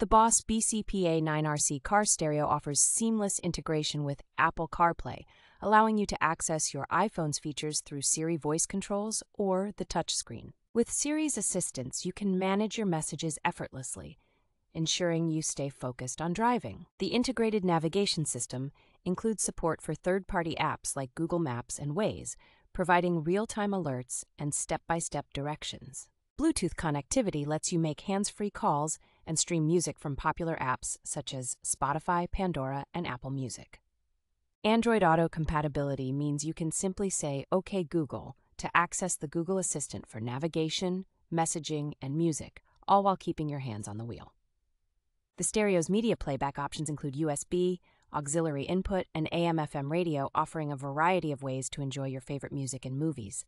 The Boss BCPA 9RC car stereo offers seamless integration with Apple CarPlay, allowing you to access your iPhone's features through Siri voice controls or the touchscreen. With Siri's assistance, you can manage your messages effortlessly, ensuring you stay focused on driving. The integrated navigation system includes support for third party apps like Google Maps and Waze, providing real time alerts and step by step directions. Bluetooth connectivity lets you make hands free calls and stream music from popular apps such as Spotify, Pandora, and Apple Music. Android Auto compatibility means you can simply say, OK Google, to access the Google Assistant for navigation, messaging, and music, all while keeping your hands on the wheel. The stereo's media playback options include USB, auxiliary input, and AM FM radio, offering a variety of ways to enjoy your favorite music and movies.